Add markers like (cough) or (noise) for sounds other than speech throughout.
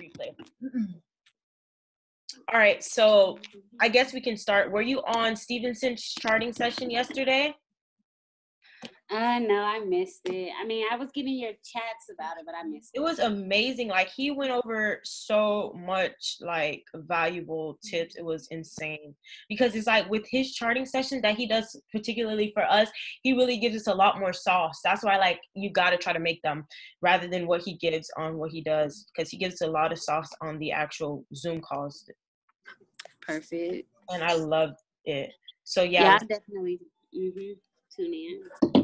replay. All right, so I guess we can start. Were you on Stevenson's charting session yesterday? Uh no, I missed it. I mean, I was getting your chats about it, but I missed it. It was amazing. Like he went over so much like valuable tips. It was insane. Because it's like with his charting sessions that he does particularly for us, he really gives us a lot more sauce. That's why like you got to try to make them rather than what he gives on what he does because he gives a lot of sauce on the actual Zoom calls. Perfect. And I loved it. So yeah. Yeah, definitely mm-hmm. tune in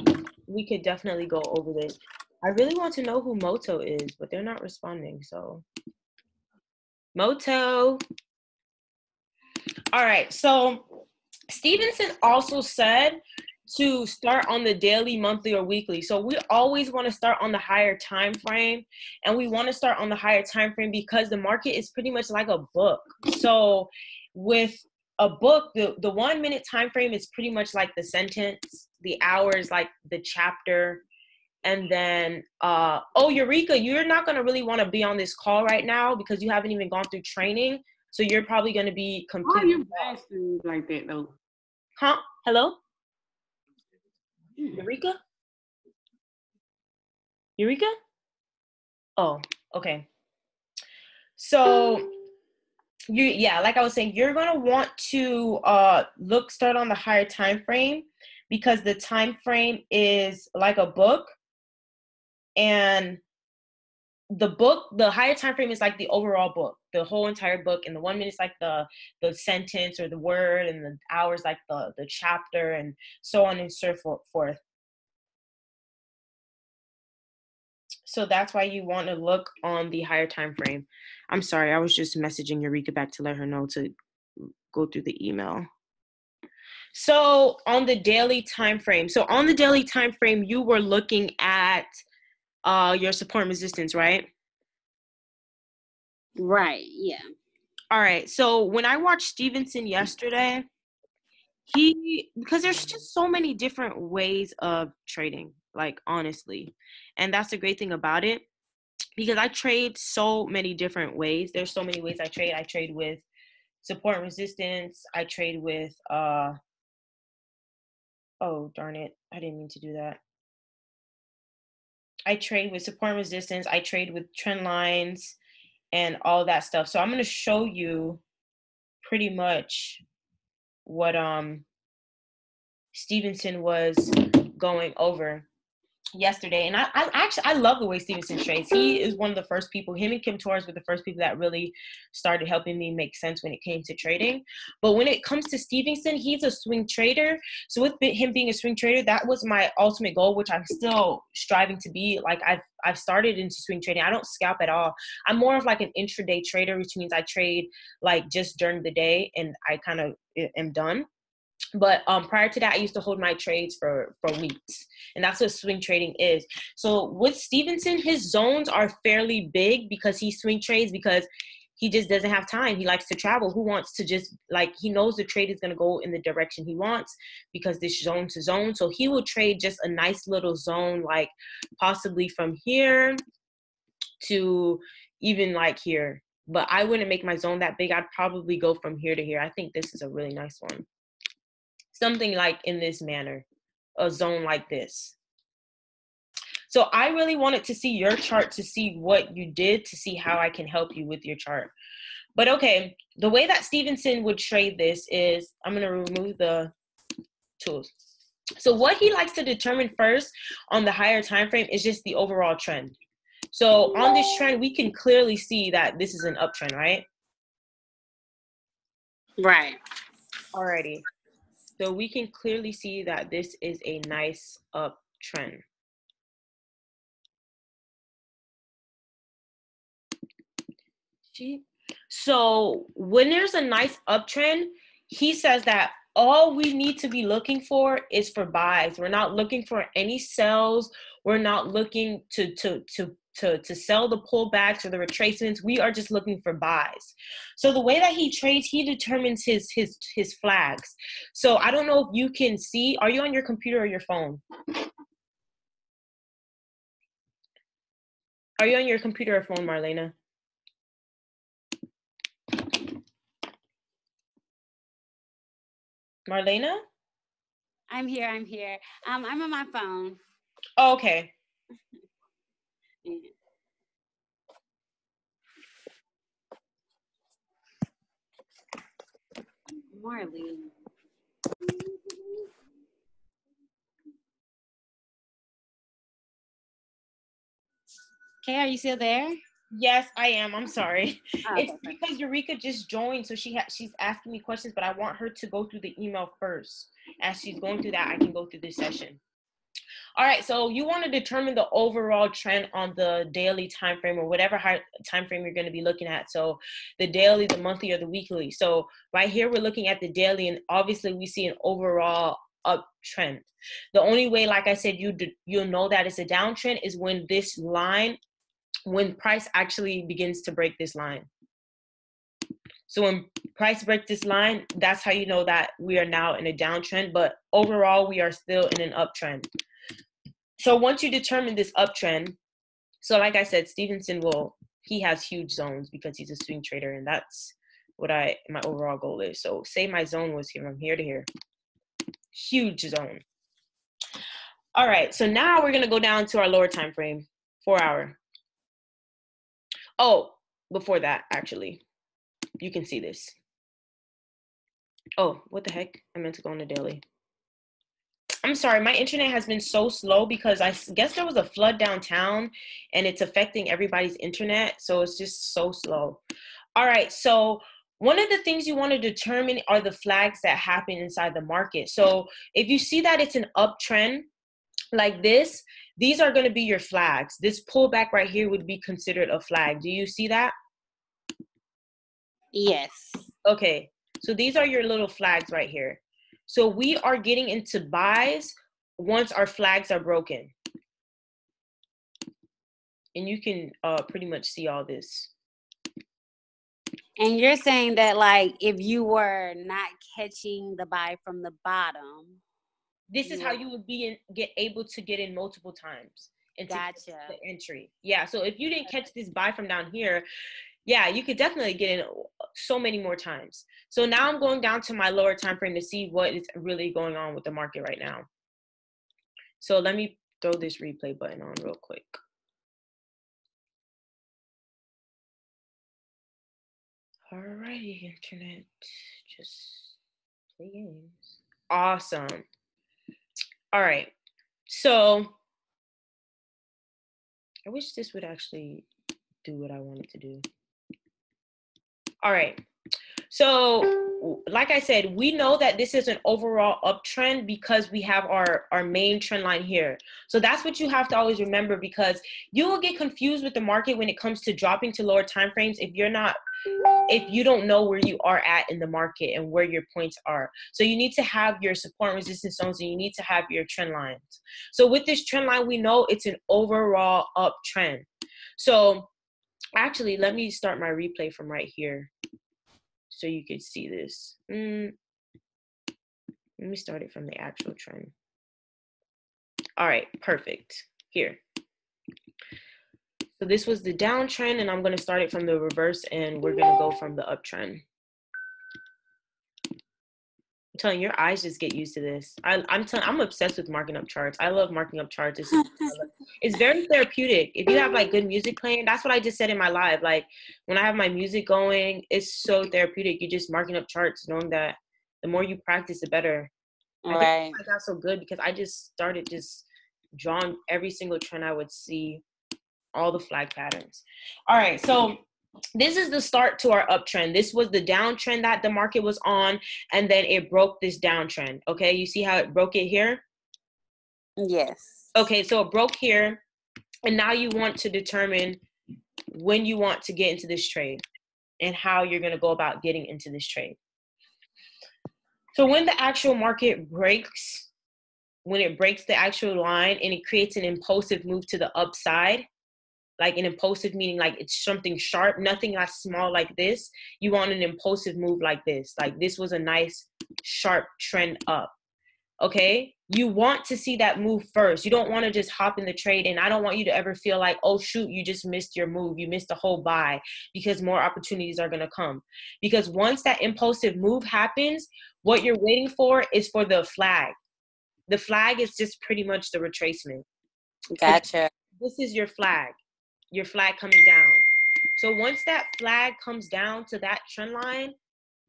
we could definitely go over this. I really want to know who Moto is, but they're not responding. So, Moto. All right. So, Stevenson also said to start on the daily, monthly, or weekly. So we always want to start on the higher time frame, and we want to start on the higher time frame because the market is pretty much like a book. So with a book, the the one minute time frame is pretty much like the sentence the hours like the chapter. And then uh oh eureka you're not going to really want to be on this call right now because you haven't even gone through training. So you're probably going to be completely Why are you like that though? Huh? Hello? Eureka? Eureka? Oh okay. So you yeah like i was saying you're going to want to uh look start on the higher time frame because the time frame is like a book. And the book the higher time frame is like the overall book the whole entire book. And the one minute is like the the sentence or the word and the hours like the the chapter and so on and so forth so that's why you want to look on the higher time frame i'm sorry i was just messaging eureka back to let her know to go through the email so on the daily time frame, so on the daily time frame, you were looking at uh, your support and resistance, right? Right. Yeah. All right. So when I watched Stevenson yesterday, he because there's just so many different ways of trading, like honestly, and that's the great thing about it because I trade so many different ways. There's so many ways I trade. I trade with support and resistance. I trade with uh Oh, darn it. I didn't mean to do that. I trade with support and resistance. I trade with trend lines and all that stuff. So I'm going to show you pretty much what um Stevenson was going over yesterday and I, I actually i love the way stevenson trades he is one of the first people him and kim torres were the first people that really started helping me make sense when it came to trading. But when it comes to stevenson he's a swing trader. So with him being a swing trader that was my ultimate goal which i'm still striving to be. Like i've I've started into swing trading. I don't scalp at all. I'm more of like an intraday trader, which means I trade like just during the day and I kind of eh, am done but um, prior to that, I used to hold my trades for for weeks, and that's what swing trading is. So with Stevenson, his zones are fairly big because he swing trades because he just doesn't have time. He likes to travel. Who wants to just like he knows the trade is going to go in the direction he wants because this zone to zone. So he will trade just a nice little zone, like possibly from here to even like here. But I wouldn't make my zone that big. I'd probably go from here to here. I think this is a really nice one something like in this manner, a zone like this. So I really wanted to see your chart to see what you did to see how I can help you with your chart. But okay, the way that Stevenson would trade this is I'm going to remove the tools. So what he likes to determine first on the higher time frame is just the overall trend. So on this trend, we can clearly see that this is an uptrend, right? Right. Alrighty. So we can clearly see that this is a nice uptrend. So when there's a nice uptrend, he says that all we need to be looking for is for buys. We're not looking for any sells. We're not looking to to to to, to sell the pullbacks or the retracements. We are just looking for buys. So the way that he trades, he determines his his his flags. So I don't know if you can see. Are you on your computer or your phone? Are you on your computer or phone, Marlena? Marlena? I'm here. I'm here. Um, I'm on my phone. Oh, okay. Marley. Okay, are you still there? Yes, I am. I'm sorry. Oh, It's okay, because Eureka just joined, so she ha- she's asking me questions, but I want her to go through the email first. As she's going through that, I can go through this session. All right, so you want to determine the overall trend on the daily time frame or whatever time frame you're going to be looking at. So the daily, the monthly, or the weekly. So right here, we're looking at the daily, and obviously we see an overall uptrend. The only way, like I said, you you'll know that it's a downtrend is when this line when price actually begins to break this line. So when price breaks this line, that's how you know that we are now in a downtrend, but overall we are still in an uptrend. So once you determine this uptrend, so like I said, Stevenson will he has huge zones because he's a swing trader and that's what I my overall goal is. So say my zone was here from here to here. Huge zone. All right, so now we're gonna go down to our lower time frame, four hour. Oh, before that, actually, you can see this. Oh, what the heck? I meant to go on the daily. I'm sorry, my internet has been so slow because I guess there was a flood downtown and it's affecting everybody's internet. So it's just so slow. All right, so one of the things you want to determine are the flags that happen inside the market. So if you see that it's an uptrend like this, these are going to be your flags. This pullback right here would be considered a flag. Do you see that? Yes. Okay, so these are your little flags right here. So we are getting into buys once our flags are broken. And you can uh, pretty much see all this. And you're saying that like if you were not catching the buy from the bottom, This is how you would be in, get able to get in multiple times and Gotcha. the entry. Yeah, so if you didn't catch this buy from down here, yeah, you could definitely get in so many more times. So now I'm going down to my lower time frame to see what is really going on with the market right now. So let me throw this replay button on real quick. Alrighty, internet, just play games. Awesome. All right, so I wish this would actually do what I wanted to do. All right. So, like I said, we know that this is an overall uptrend because we have our our main trend line here. So that's what you have to always remember because you will get confused with the market when it comes to dropping to lower time frames if you're not if you don't know where you are at in the market and where your points are. So you need to have your support and resistance zones and you need to have your trend lines. So with this trend line, we know it's an overall uptrend. So actually, let me start my replay from right here so you can see this. Mm, let me start it from the actual trend. All right, perfect. Here. So this was the downtrend, and I'm going to start it from the reverse, and we're going to go from the uptrend. Telling your eyes just get used to this. I, I'm telling, I'm obsessed with marking up charts. I love marking up charts. It's, (laughs) it's very therapeutic. If you have like good music playing, that's what I just said in my live. Like when I have my music going, it's so therapeutic. You're just marking up charts, knowing that the more you practice, the better. I Right. I got so good because I just started just drawing every single trend I would see, all the flag patterns. All right, so this is the start to our uptrend. This was the downtrend that the market was on, and then it broke this downtrend. Okay, you see how it broke it here? Yes. Okay, so it broke here, and now you want to determine when you want to get into this trade and how you're going to go about getting into this trade. So when the actual market breaks, when it breaks the actual line and it creates an impulsive move to the upside, like an impulsive meaning like it's something sharp, nothing that's small like this. You want an impulsive move like this. Like this was a nice sharp trend up. okay you want to see that move first you don't want to just hop in the trade and i don't want you to ever feel like oh shoot you just missed your move you missed the whole buy because more opportunities are going to come because once that impulsive move happens what you're waiting for is for the flag the flag is just pretty much the retracement Gotcha. this is your flag your flag coming down so once that flag comes down to that trend line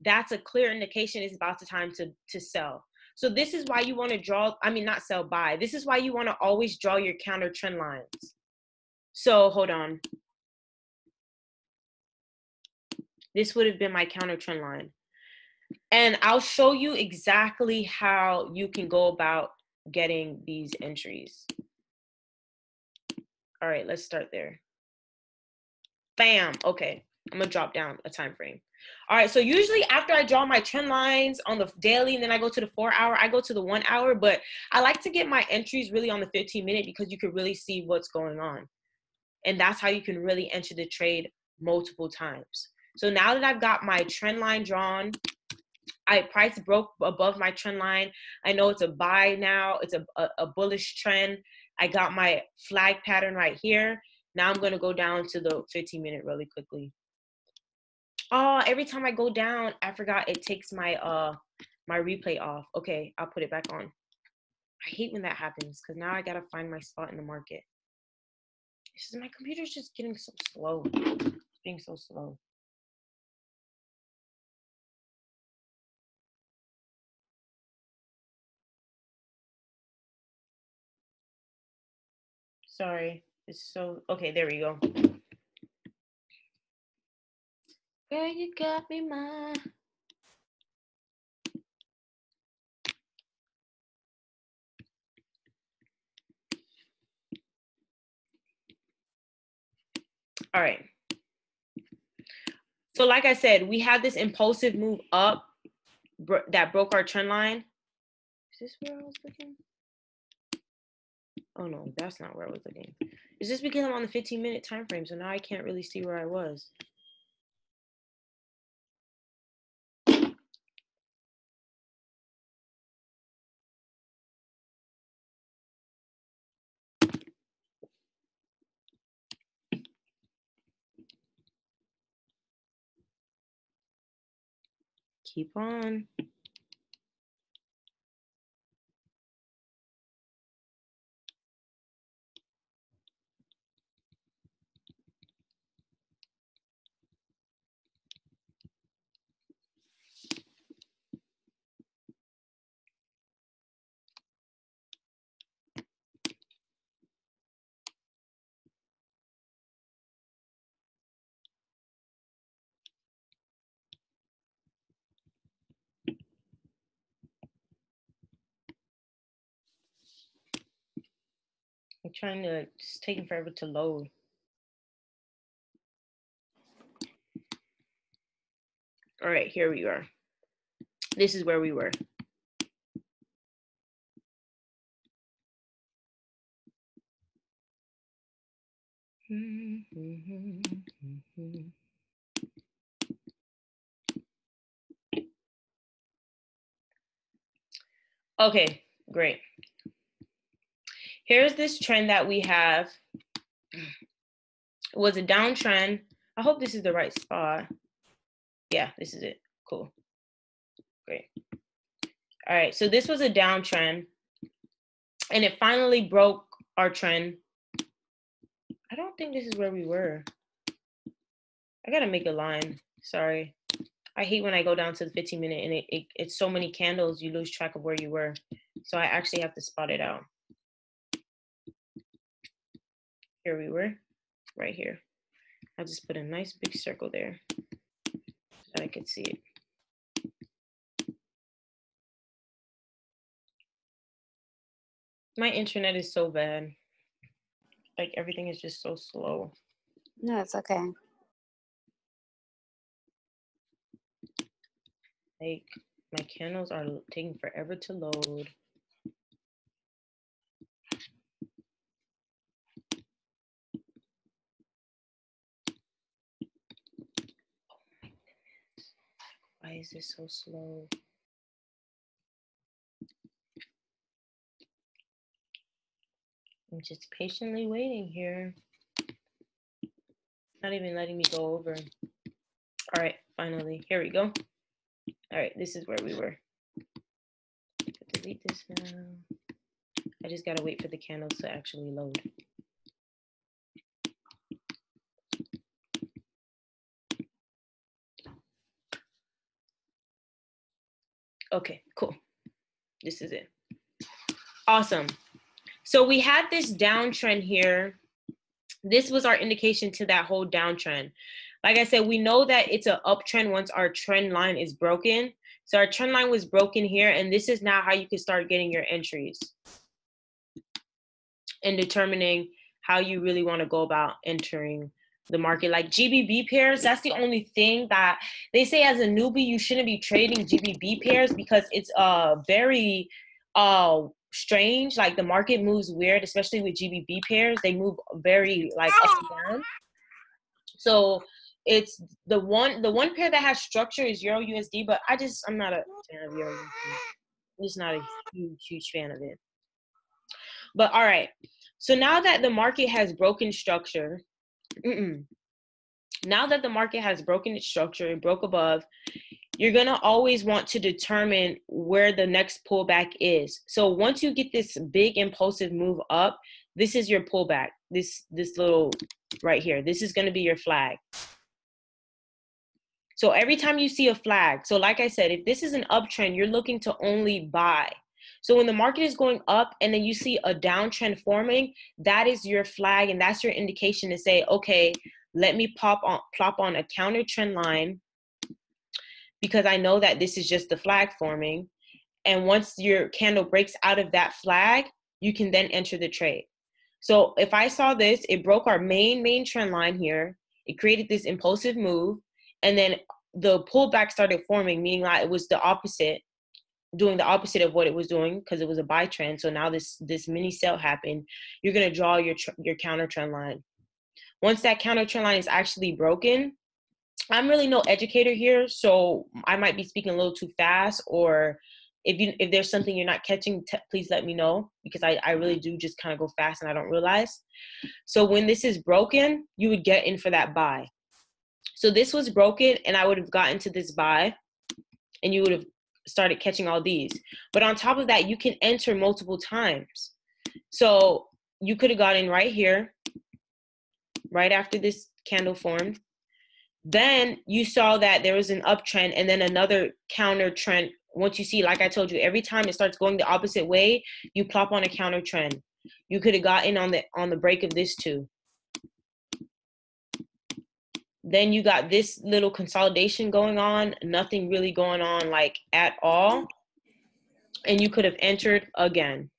that's a clear indication it's about the time to to sell so this is why you want to draw, I mean, not sell buy. This is why you want to always draw your counter trend lines. So hold on. This would have been my counter trend line. And I'll show you exactly how you can go about getting these entries. All right, let's start there. Bam. Okay, I'm gonna drop down a time frame. All right, so usually after I draw my trend lines on the daily and then I go to the four hour, I go to the one hour, but I like to get my entries really on the 15 minute because you can really see what's going on. And that's how you can really enter the trade multiple times. So now that I've got my trend line drawn, I price broke above my trend line. I know it's a buy now, it's a, a, a bullish trend. I got my flag pattern right here. Now I'm gonna go down to the 15 minute really quickly. Oh, every time I go down, I forgot it takes my uh my replay off. Okay, I'll put it back on. I hate when that happens because now I gotta find my spot in the market. My computer's just getting so slow. It's being so slow. Sorry. It's so okay, there we go. Girl, you got me mine. All right. So, like I said, we had this impulsive move up bro- that broke our trend line. Is this where I was looking? Oh no, that's not where I was looking. It's just because I'm on the 15 minute time frame, so now I can't really see where I was. Keep on. I'm trying to, it's taking forever to load. All right, here we are. This is where we were. Okay, great. Here's this trend that we have. It was a downtrend. I hope this is the right spot. Yeah, this is it. Cool. Great. All right, so this was a downtrend and it finally broke our trend. I don't think this is where we were. I gotta make a line. Sorry. I hate when I go down to the 15 minute and it, it, it's so many candles, you lose track of where you were. So I actually have to spot it out. Here we were, right here. I'll just put a nice big circle there so that I could see it. My internet is so bad. Like everything is just so slow. No, it's okay. Like my candles are taking forever to load. is so slow? I'm just patiently waiting here. Not even letting me go over. All right, finally, here we go. All right, this is where we were. Delete this now. I just gotta wait for the candles to actually load. Okay, cool. This is it. Awesome. So we had this downtrend here. This was our indication to that whole downtrend. Like I said, we know that it's an uptrend once our trend line is broken. So our trend line was broken here, and this is now how you can start getting your entries and determining how you really want to go about entering the market. Like GBP pairs, that's the only thing that they say as a newbie you shouldn't be trading GBP pairs because it's uh very uh strange. Like the market moves weird, especially with GBP pairs. They move very like up and down. So it's the one the one pair that has structure is Euro USD, but I just I'm not a fan of Euro USD. I'm just not a huge huge fan of it. But all right. So now that the market has broken structure, mm-mm. now that the market has broken its structure, and broke above, you're gonna always want to determine where the next pullback is. So once you get this big impulsive move up, this is your pullback. This this little right here. This is gonna be your flag. So every time you see a flag, so like I said, if this is an uptrend, you're looking to only buy. So when the market is going up and then you see a downtrend forming, that is your flag and that's your indication to say, okay, let me pop on plop on a counter trend line because I know that this is just the flag forming. And once your candle breaks out of that flag, you can then enter the trade. So if I saw this, it broke our main main trend line here. It created this impulsive move and then the pullback started forming, meaning that it was the opposite doing the opposite of what it was doing because it was a buy trend. So now this this mini sell happened. You're gonna draw your your counter trend line. Once that counter trend line is actually broken, I'm really no educator here, so I might be speaking a little too fast. Or if you if there's something you're not catching, please let me know because I I really do just kind of go fast and I don't realize. So when this is broken, you would get in for that buy. So this was broken, and I would have gotten to this buy, and you would have started catching all these. But on top of that, you can enter multiple times. So you could have gotten in right here, right after this candle formed. Then you saw that there was an uptrend and then another counter trend. Once you see, like I told you, every time it starts going the opposite way, you plop on a counter trend. You could have gotten on the on the break of this too. Then you got this little consolidation going on, nothing really going on like at all. And you could have entered again.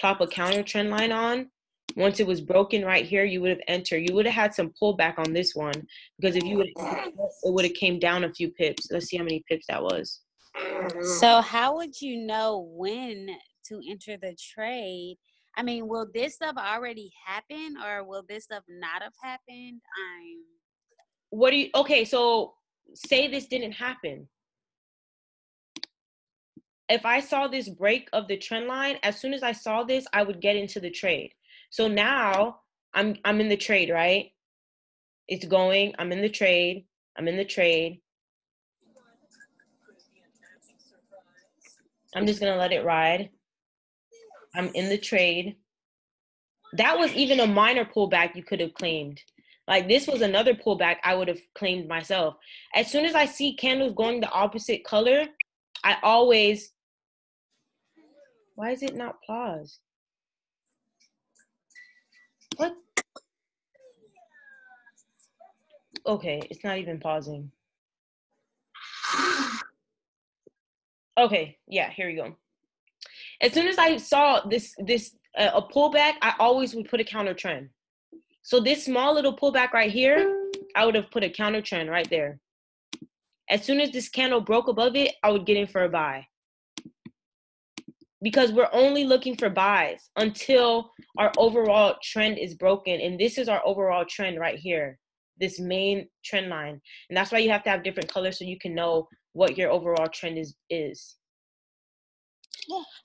Plop a counter trend line on. Once it was broken right here, you would have entered. You would have had some pullback on this one because if you would, it would have came down a few pips. Let's see how many pips that was. So how would you know when to enter the trade? I mean, will this stuff already happen or will this stuff not have happened? I'm what do you okay so say this didn't happen. If i saw this break of the trend line as soon as i saw this i would get into the trade. So now i'm i'm in the trade right? It's going i'm in the trade i'm in the trade. I'm just gonna let it ride. I'm in the trade. That was even a minor pullback you could have claimed like this was another pullback I would have claimed myself. As soon as I see candles going the opposite color, I always why is it not pause? What? Okay, it's not even pausing. Okay, yeah, here we go. As soon as I saw this this uh, a pullback, I always would put a counter trend. So this small little pullback right here, I would have put a counter trend right there. As soon as this candle broke above it, I would get in for a buy. Because we're only looking for buys until our overall trend is broken. And this is our overall trend right here, this main trend line. And that's why you have to have different colors so you can know what your overall trend is is.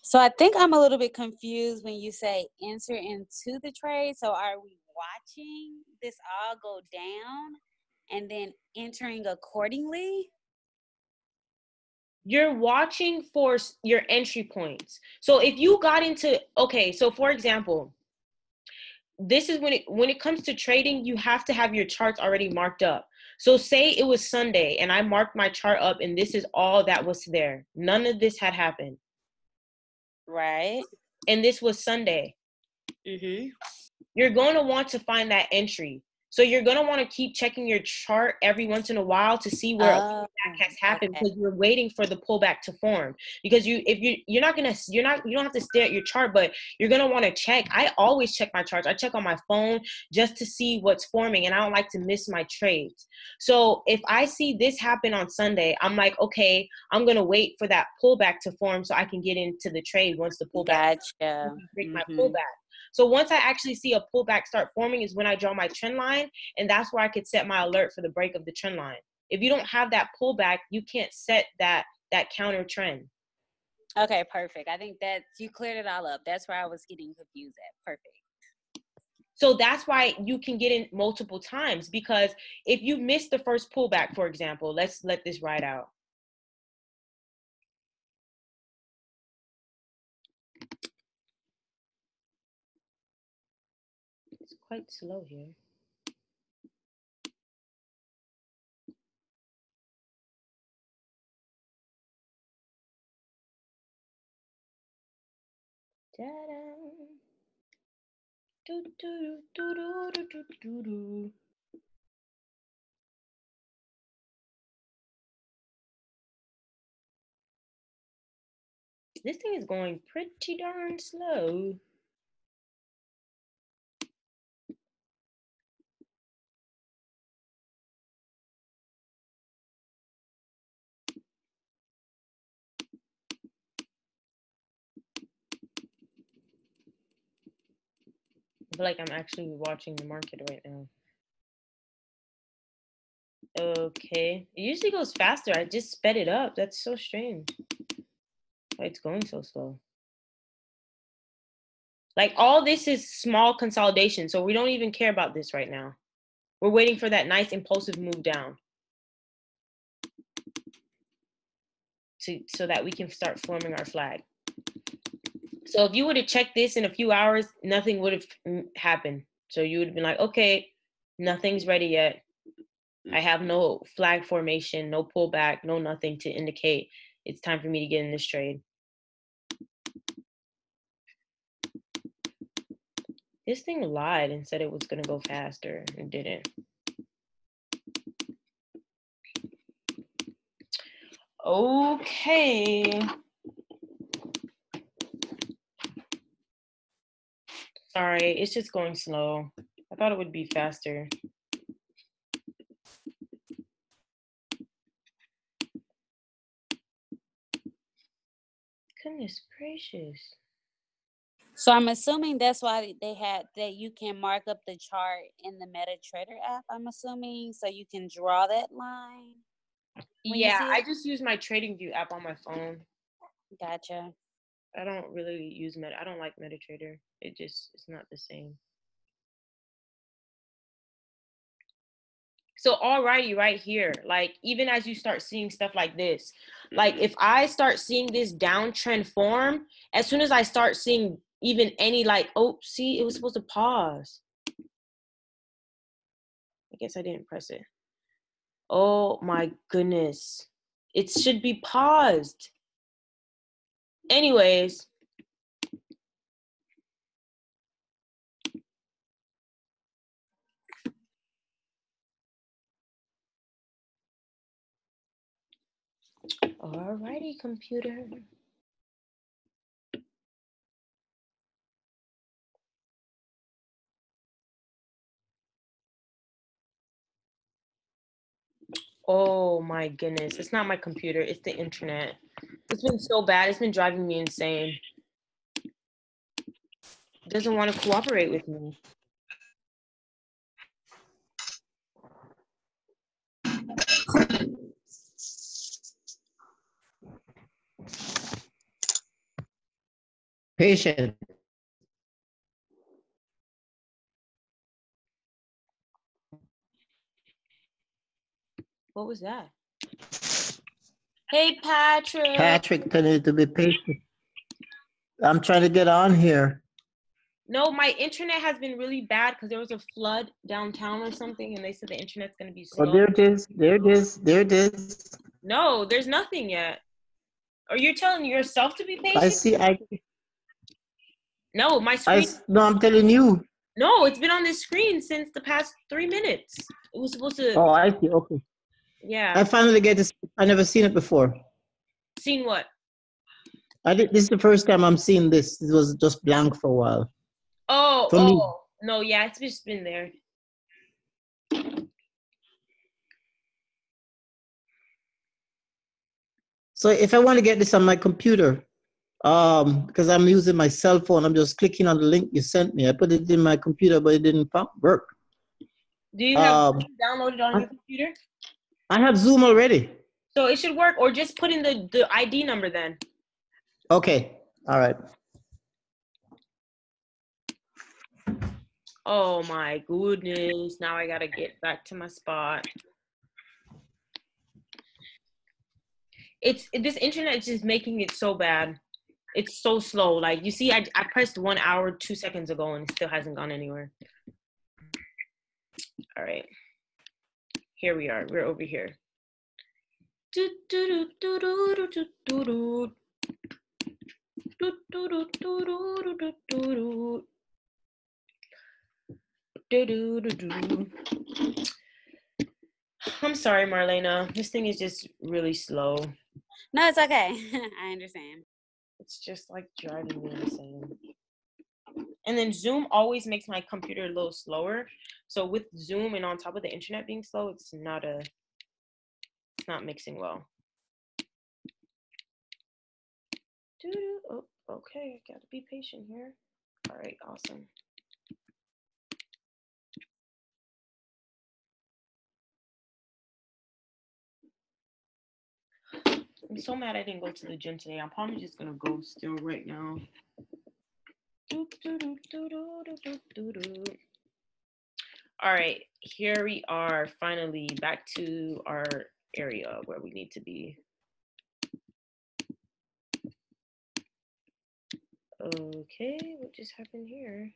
So I think I'm a little bit confused when you say enter into the trade. So are we watching this all go down and then entering accordingly? You're watching for your entry points. So if you got into okay, so for example, this is when it when it comes to trading, you have to have your charts already marked up. So say it was Sunday and I marked my chart up and this is all that was there. None of this had happened. Right. And this was Sunday. Mm-hmm. You're going to want to find that entry. So you're gonna want to keep checking your chart every once in a while to see where oh, pullback has happened okay. because you're waiting for the pullback to form. Because you, if you, you're not gonna, you're not, you don't have to stare at your chart, but you're gonna want to check. I always check my charts. I check on my phone just to see what's forming, and I don't like to miss my trades. So if I see this happen on Sunday, I'm like, okay, I'm gonna wait for that pullback to form so I can get into the trade once the pullback. Gotcha. (laughs) Break mm-hmm. my pullback. So once I actually see a pullback start forming is when I draw my trend line, and that's where I could set my alert for the break of the trend line. If you don't have that pullback, you can't set that that counter trend. Okay, perfect. I think that you cleared it all up. That's where I was getting confused at. Perfect. So that's why you can get in multiple times because if you miss the first pullback, for example, let's let this ride out. Quite slow here. Do. This thing is going pretty darn slow. Feel like I'm actually watching the market right now. Okay. It usually goes faster. I just sped it up. That's so strange. Why it's going so slow. Like all this is small consolidation. So we don't even care about this right now. We're waiting for that nice impulsive move down. To, so that we can start forming our flag. So if you would have checked this in a few hours, nothing would have mm, happened. So you would have been like, okay, nothing's ready yet. I have no flag formation, no pullback, no nothing to indicate it's time for me to get in this trade. This thing lied and said it was going to go faster and didn't. Okay. Sorry, it's just going slow. I thought it would be faster. Goodness gracious. So I'm assuming that's why they had that you can mark up the chart in the MetaTrader app. I'm assuming so you can draw that line. Yeah, I just use my TradingView app on my phone. Gotcha. I don't really use Meta. I don't like MetaTrader. It just it's not the same. So alrighty, right here, like even as you start seeing stuff like this, like if I start seeing this downtrend form, as soon as I start seeing even any like, oh, see, it was supposed to pause. I guess I didn't press it. Oh my goodness. It should be paused. Anyways, Alrighty, computer. Oh my goodness. It's not my computer, it's the internet. It's been so bad. It's been driving me insane. It doesn't want to cooperate with me. Patient. What was that? Hey, Patrick. Patrick tended to be patient. I'm trying to get on here. No, my internet has been really bad because there was a flood downtown or something, and they said the internet's gonna be slow. Oh, there it is. There it is. There it is. No, there's nothing yet. Or you're telling yourself to be patient? I see. I. No, my I. screen. s- No, I'm telling you. No, it's been on this screen since the past three minutes. It was supposed to. Oh, I see. Okay. Yeah. I finally get this. I never seen it before. Seen what? I did. This is the first time I'm seeing this. It was just blank for a while. Oh, For me. oh. No, yeah, it's just been there. So if I want to get this on my computer, um, because I'm using my cell phone, I'm just clicking on the link you sent me. I put it in my computer, but it didn't work. Do you have Um, downloaded on your computer? I have Zoom already. So it should work, or just put in the, the ID number then. Okay. All right. Oh my goodness. Now I gotta get back to my spot. It's this internet is just making it so bad. It's so slow. Like you see, I I pressed one hour two seconds ago and it still hasn't gone anywhere. All right. Here we are. We're over here. I'm sorry, Marlena. This thing is just really slow. No, it's okay. (laughs) I understand. It's just like driving me insane. And then Zoom always makes my computer a little slower. So with Zoom and on top of the internet being slow, it's not a it's not mixing well. Doo-doo. Oh, okay, I gotta be patient here. All right, awesome. I'm so mad I didn't go to the gym today. I'm probably just gonna go still right now. All right, here we are finally back to our area where we need to be. Okay, what just happened here?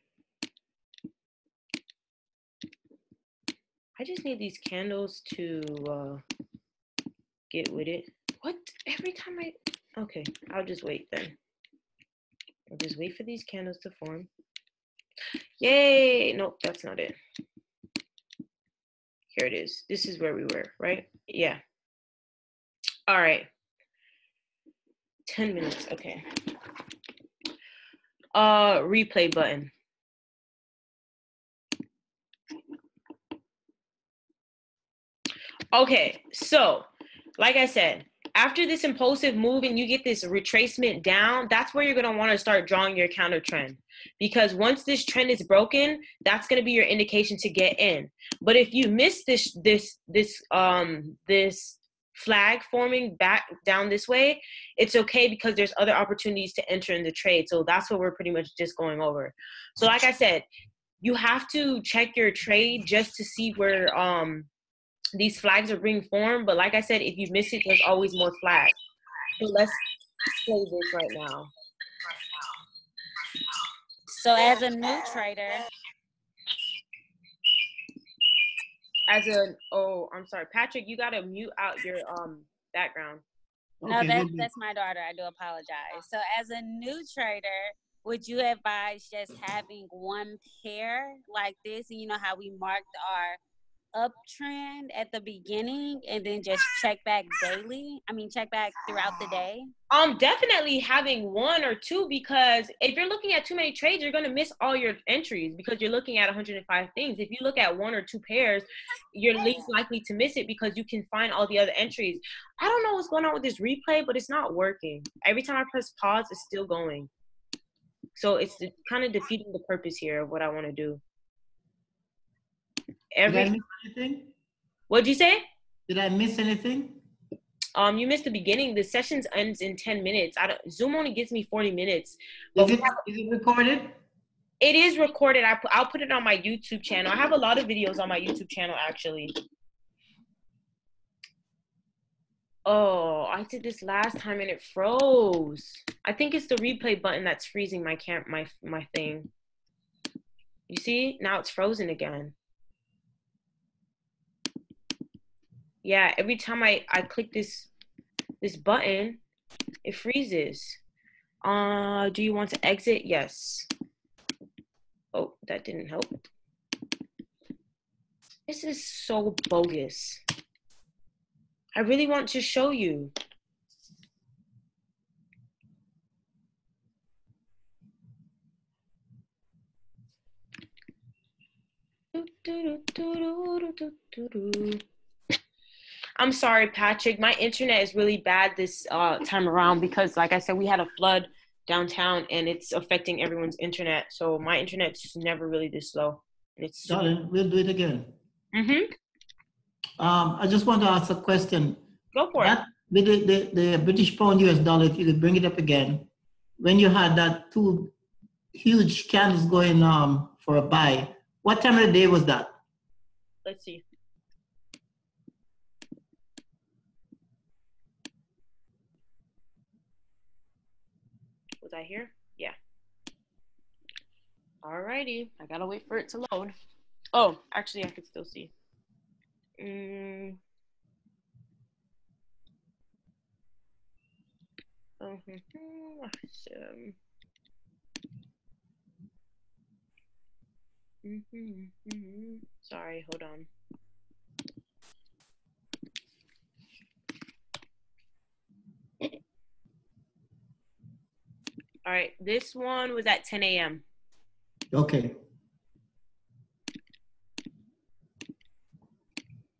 I just need these candles to uh, get with it. What? Every time I. Okay, I'll just wait then. I'll just wait for these candles to form. Yay! Nope, that's not it. Here it is. This is where we were, right? Yeah. All right. 10 minutes. Okay. Uh, replay button. Okay, so like I said, after this impulsive move and you get this retracement down, that's where you're gonna want to start drawing your counter trend. Because once this trend is broken, that's gonna be your indication to get in. But if you miss this this this um this flag forming back down this way, it's okay because there's other opportunities to enter in the trade. So that's what we're pretty much just going over. So like I said, you have to check your trade just to see where um these flags are being formed. But like I said, if you miss it, there's always more flags. So let's play this right now. So as a new trader, As a oh, I'm sorry, Patrick, you gotta mute out your um background. no, Okay, that's that's my daughter. I do apologize. So as a new trader, would you advise just having one pair like this? And you know how we marked our uptrend at the beginning and then just check back daily? I mean check back throughout the day. Um, definitely having one or two because if you're looking at too many trades, you're gonna miss all your entries because you're looking at 105 things. If you look at one or two pairs, you're least likely to miss it because you can find all the other entries. I don't know what's going on with this replay, but it's not working. Every time I press pause, it's still going. So it's kind of defeating the purpose here of what I want to do. Did I Every miss anything? what'd you say? Did I miss anything? Um, you missed the beginning. The sessions ends in 10 minutes. I don't, Zoom only gives me 40 minutes. Is it, is it recorded? it is recorded. I put, I'll put it on my YouTube channel. I have a lot of videos on my YouTube channel actually. Oh, I did this last time and it froze. I think it's the replay button that's freezing my cam my my thing. You see? Now it's frozen again. Yeah, every time I I click this this button, it freezes. Uh, do you want to exit? Yes. Oh, that didn't help. This is so bogus. I really want to show you. I'm sorry, Patrick. My internet is really bad this uh, time around because, like I said, we had a flood downtown and it's affecting everyone's internet. So my internet's never really this slow. It's Darling, we'll do it again. mm-hmm. Um, I just want to ask a question. Go for it. That, with the, the, the British pound US dollar, if you could bring it up again, when you had that two huge candles going um, for a buy, what time of the day was that? Let's see. Was I here? Yeah. Alrighty. I gotta wait for it to load. Oh, actually, I can still see. Mm. Mhm. Awesome. Mhm, mhm. Sorry, hold on. All right, this one was at 10 a.m. Okay.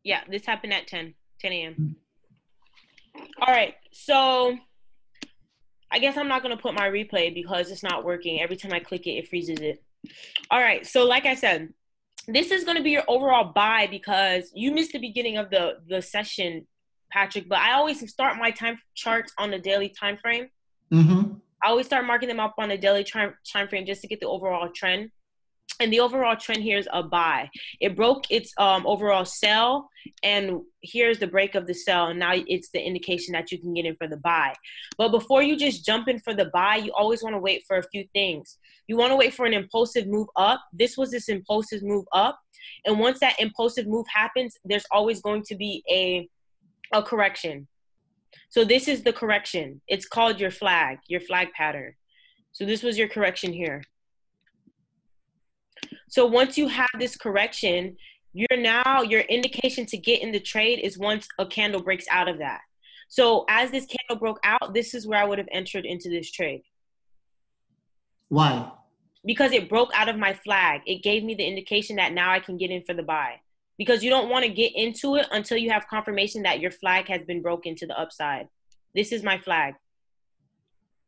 Yeah, this happened at 10, 10 a.m. All right, so I guess I'm not gonna put my replay because it's not working. Every time I click it, it freezes it. All right, so like I said, this is gonna be your overall buy because you missed the beginning of the the session, Patrick. But I always start my time charts on the daily time frame. Mm-hmm. I always start marking them up on a daily time time frame just to get the overall trend. And the overall trend here is a buy. It broke its um, overall sell, and here's the break of the sell. And now it's the indication that you can get in for the buy. But before you just jump in for the buy, you always want to wait for a few things. You want to wait for an impulsive move up. This was this impulsive move up, and once that impulsive move happens, there's always going to be a a correction. So this is the correction. It's called your flag, your flag pattern. So this was your correction here. So once you have this correction, you're now your indication to get in the trade is once a candle breaks out of that. So as this candle broke out, this is where I would have entered into this trade Why? because it broke out of my flag. It gave me the indication that now I can get in for the buy. Because you don't want to get into it until you have confirmation that your flag has been broken to the upside. This is my flag.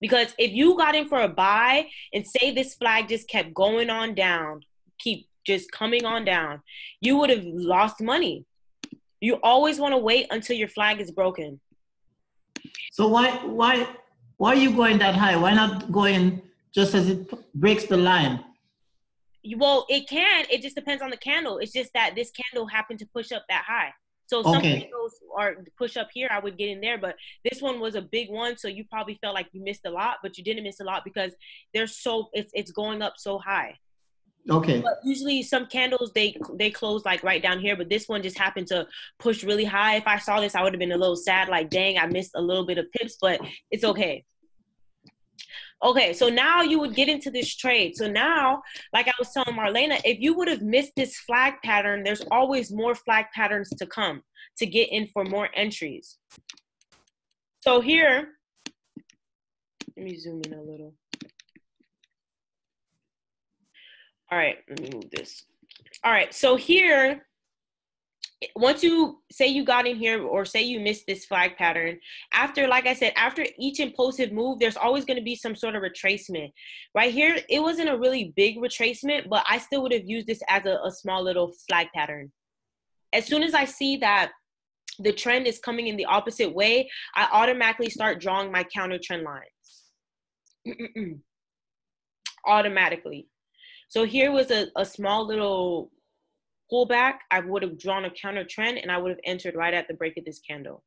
Because if you got in for a buy and say this flag just kept going on down, keep just coming on down, you would have lost money. You always want to wait until your flag is broken. So why why why are you going that high? Why not going just as it breaks the line? Well, it can. It just depends on the candle. It's just that this candle happened to push up that high. So some Okay. candles are push up here. I would get in there, but this one was a big one, so you probably felt like you missed a lot, but you didn't miss a lot because they're so it's it's going up so high. Okay. But usually some candles they they close like right down here, but this one just happened to push really high. If I saw this, I would have been a little sad, like dang, I missed a little bit of pips, but it's okay. Okay, so now you would get into this trade. So now, like I was telling Marlena, if you would have missed this flag pattern, there's always more flag patterns to come to get in for more entries. So here, let me zoom in a little. All right, let me move this. All right, so here, once you say you got in here or say you missed this flag pattern, after, like I said, after each impulsive move, there's always going to be some sort of retracement. Right here, it wasn't a really big retracement, but I still would have used this as a, a small little flag pattern. As soon as I see that the trend is coming in the opposite way, I automatically start drawing my counter trend lines. automatically. So here was a, a small little pullback. I would have drawn a counter trend and I would have entered right at the break of this candle.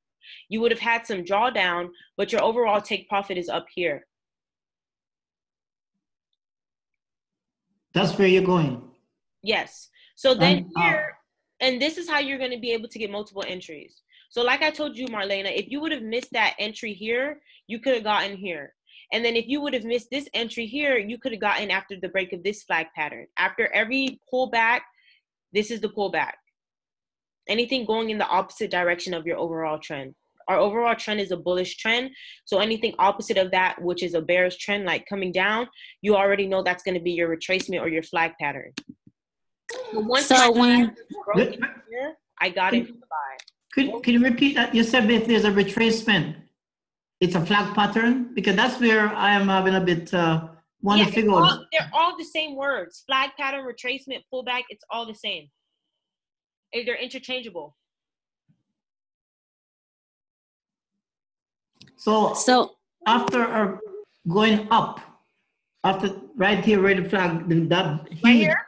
You would have had some drawdown, but your overall take profit is up here. That's where you're going. Yes. So then Um, here, and this is how you're going to be able to get multiple entries. So like I told you, Marlena, if you would have missed that entry here, you could have gotten here. And then if you would have missed this entry here, you could have gotten after the break of this flag pattern. After every pullback, this is the pullback. Anything going in the opposite direction of your overall trend. Our overall trend is a bullish trend. So anything opposite of that, which is a bearish trend, like coming down, you already know that's going to be your retracement or your flag pattern. But once So when- flag broke here, I got it for the buy. Could, could you repeat that? You said if there's a retracement, it's a flag pattern? Because that's where I am having a bit, uh, want Yeah, to it's figure all- they're all the same words. Flag pattern, retracement, pullback, it's all the same. Eh, They're interchangeable. So So after uh, going up, after right here where the flag, that huge, Right here?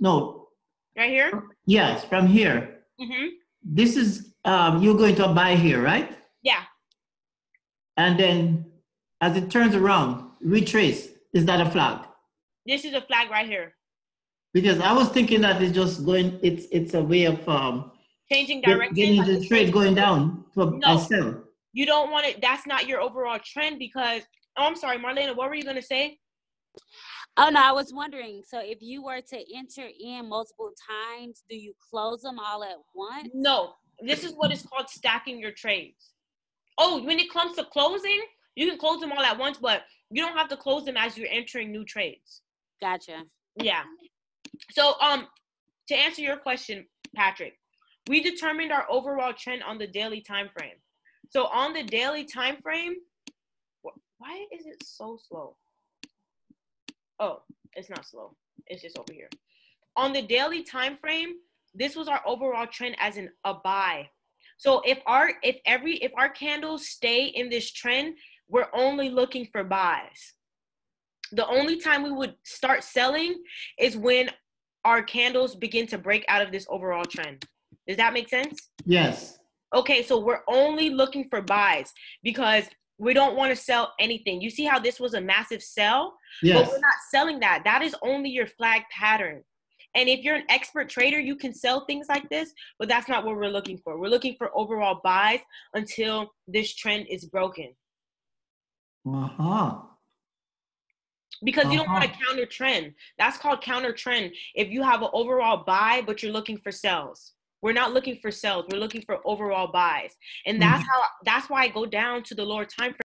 no, Right here? yes, from here. Mm-hmm. This is, um, you're going to buy here, right? Yeah. And then as it turns around, retrace, is that a flag? This is a flag right here. Because I was thinking that it's just going, it's, it's a way of, um, Changing direction. getting the trade going down to a- No. sell. You don't want it. That's not your overall trend because. Oh, I'm sorry, Marlena. What were you gonna say? Oh no, I was wondering. So if you were to enter in multiple times, do you close them all at once? No. This is what is called stacking your trades. Oh, when it comes to closing, you can close them all at once, but you don't have to close them as you're entering new trades. Gotcha. Yeah. So um to answer your question, Patrick, we determined our overall trend on the daily time frame. So on the daily time frame, wh- why is it so slow? Oh, it's not slow. It's just over here. On the daily time frame, this was our overall trend as in a buy. So if our if every if our candles stay in this trend, we're only looking for buys the only time we would start selling is when our candles begin to break out of this overall trend. Does that make sense? Yes, Okay, so we're only looking for buys because we don't want to sell anything. You see how this was a massive sell? But we're not selling that. That is only your flag pattern. And if you're an expert trader, you can sell things like this, but that's not what we're looking for. We're looking for overall buys until this trend is broken. Uh-huh. because you don't want to Uh-huh. counter trend. That's called counter trend. If you have an overall buy, but you're looking for sells. We're not looking for sells. We're looking for overall buys, and that's how. That's why I go down to the lower time frame.